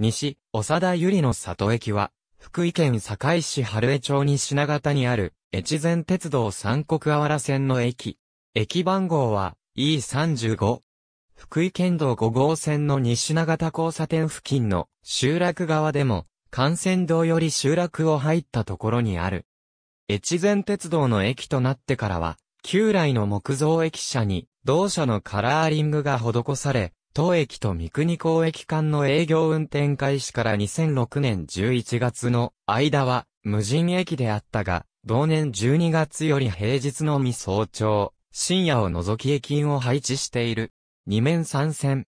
西、長田ゆりの里駅は、福井県堺市春江町西長田にある、越前鉄道三国あわら線の駅。駅番号は E35。福井県道5号線の西長田交差点付近の集落側でも、幹線道より集落を入ったところにある。越前鉄道の駅となってからは、旧来の木造駅舎に、同社のカラーリングが施され、当駅と三国港駅間の営業運転開始から2006年11月の間は無人駅であったが、同年12月より平日のみ早朝、深夜を除き駅員を配置している。二面三線。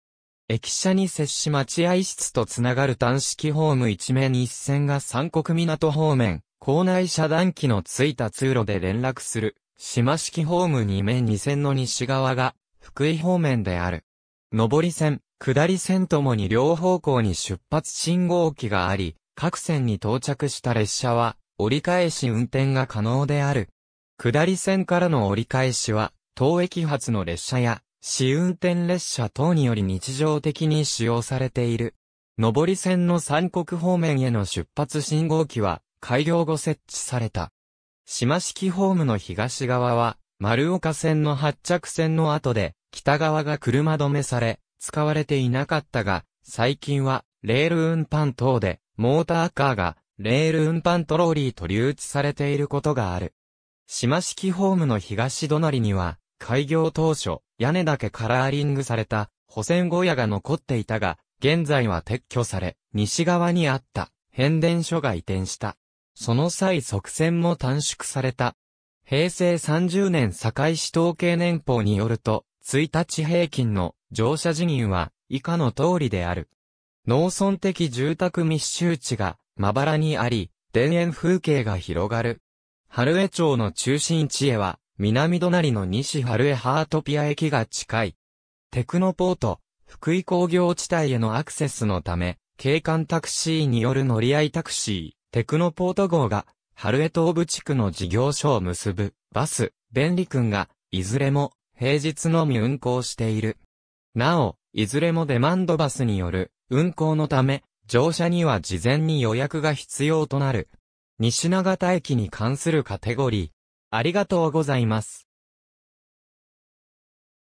駅舎に接し待合室とつながる単式ホーム一面一線が三国港方面、構内遮断機のついた通路で連絡する。島式ホーム二面二線の西側が、福井方面である。上り線、下り線ともに両方向に出発信号機があり、各線に到着した列車は、折り返し運転が可能である。下り線からの折り返しは、当駅発の列車や、試運転列車等により日常的に使用されている。上り線の三国方面への出発信号機は、開業後設置された。島式ホームの東側は、丸岡線の発着線の後で、北側が車止めされ、使われていなかったが、最近は、レール運搬等で、モーターカーが、レール運搬トローリーと流通されていることがある。島式ホームの東隣には、開業当初、屋根だけカラーリングされた、保線小屋が残っていたが、現在は撤去され、西側にあった、変電所が移転した。その際側線も短縮された。平成30年堺市統計年報によると、1日平均の乗車人員は以下の通りである。農村的住宅密集地がまばらにあり、田園風景が広がる。春江町の中心地へは南隣の西春江ハートピア駅が近い。テクノポート、福井工業地帯へのアクセスのため、景観タクシーによる乗り合いタクシー、テクノポート号が、春江東部地区の事業所を結ぶ、バス、便利君が、いずれも、平日のみ運行している。なお、いずれもデマンドバスによる、運行のため、乗車には事前に予約が必要となる。西長田駅に関するカテゴリー。ありがとうございます。